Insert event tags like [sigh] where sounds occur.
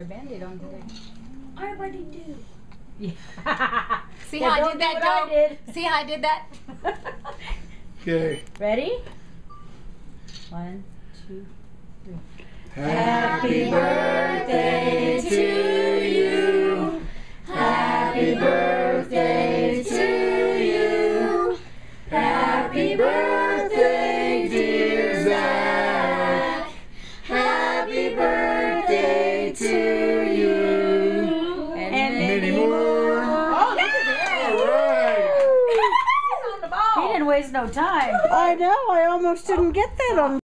a band-aid on today. I already do. Yeah. [laughs] See Yeah, how I don't did do that, what I dog? did. See how I did that? [laughs] Okay. Ready? One, two, three. two. Happy birthday to you. And many more. Oh, look at All right. that. He didn't waste no time. I know. I almost didn't get that on